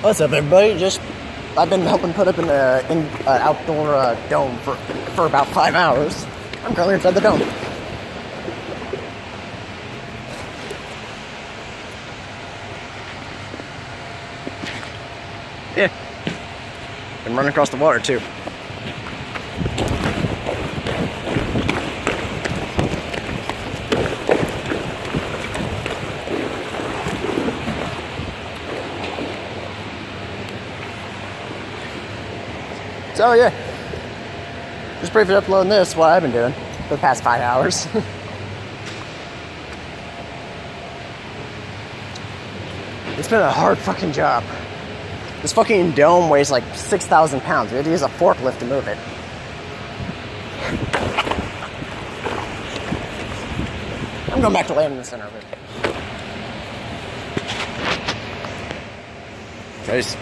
What's up, everybody? Just I've been helping put up an uh, in, uh, outdoor uh, dome for for about five hours. I'm currently inside the dome. Yeah, been running across the water too. So yeah, just briefly uploading this. What I've been doing for the past five hours. it's been a hard fucking job. This fucking dome weighs like six thousand pounds. We had to use a forklift to move it. I'm going back to land in the center of it. Guys.